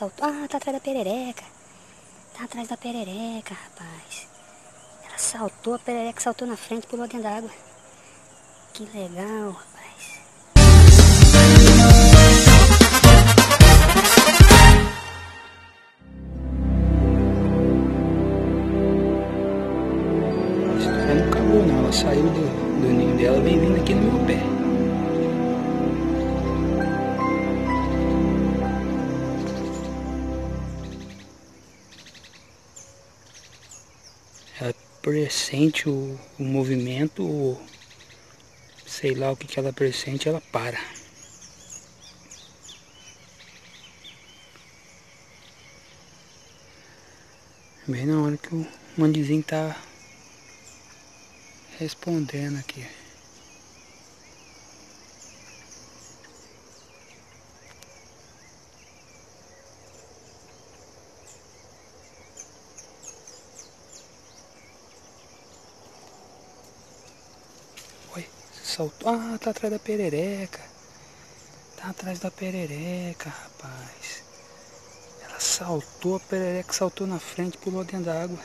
saltou. Ah, tá atrás da perereca. Tá atrás da perereca, rapaz. Ela saltou, a perereca saltou na frente, pulou dentro d'água. Que legal, rapaz. A história não acabou não, ela saiu do, do ninho dela vem vindo aqui no meu pé. Ela pressente o, o movimento, ou sei lá o que, que ela pressente, ela para. Bem na hora que o mandizinho tá respondendo aqui. Saltou. Ah, tá atrás da perereca. Tá atrás da perereca, rapaz. Ela saltou, a perereca saltou na frente, pulou dentro da água.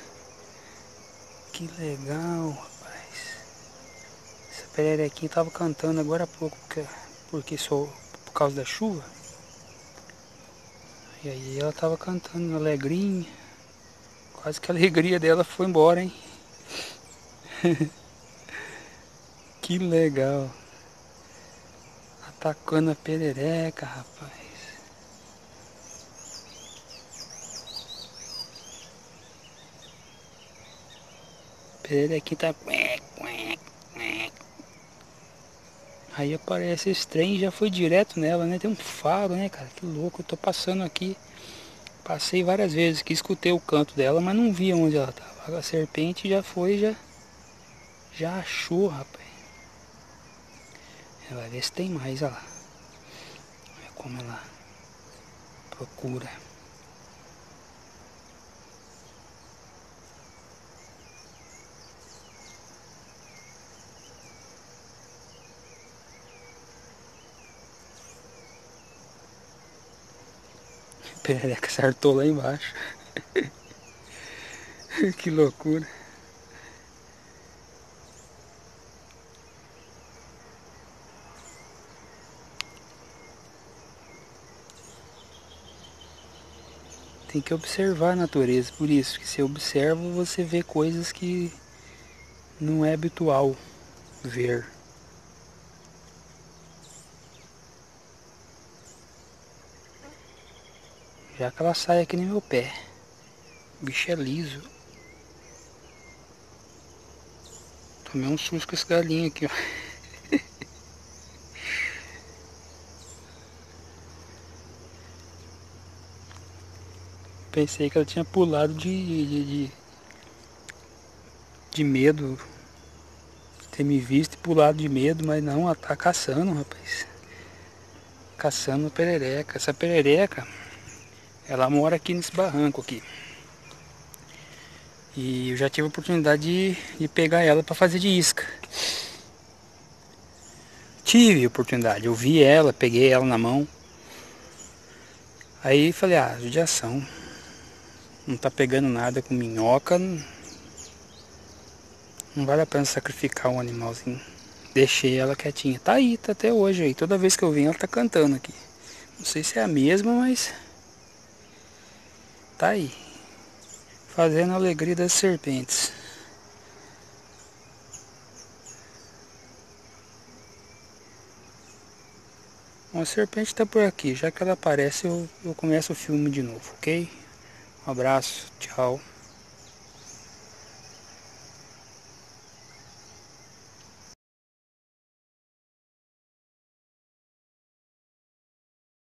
Que legal, rapaz. Essa pererequinha tava cantando agora há pouco, porque, porque sou, por causa da chuva. E aí ela tava cantando alegrinha. Quase que a alegria dela foi embora, hein? Que legal. Atacando a perereca, rapaz. Pererequinha tá... Aí aparece esse trem já foi direto nela, né? Tem um faro, né, cara? Que louco. Eu tô passando aqui. Passei várias vezes que escutei o canto dela, mas não via onde ela tava. A serpente já foi, já... Já achou, rapaz. Vai ver se tem mais, olha lá. Olha como ela procura. Perereca sartou lá embaixo. que loucura. Tem que observar a natureza, por isso que se observa você vê coisas que não é habitual ver. Já que ela sai aqui no meu pé. O bicho é liso. Tomei um susto com esse galinho aqui, ó. Pensei que ela tinha pulado de, de, de, de medo. Ter me visto e pulado de medo, mas não, ela tá caçando, rapaz. Caçando perereca. Essa perereca, ela mora aqui nesse barranco aqui. E eu já tive a oportunidade de, de pegar ela para fazer de isca. Tive oportunidade, eu vi ela, peguei ela na mão. Aí falei, ah, judiação não tá pegando nada com minhoca, não, vale a pena sacrificar um animalzinho. Deixei ela quietinha. Tá aí, tá até hoje aí. Toda vez que eu venho ela tá cantando aqui. Não sei se é a mesma, mas tá aí. Fazendo a alegria das serpentes. Uma serpente está por aqui, já que ela aparece eu, eu começo o filme de novo, ok? Um abraço, tchau.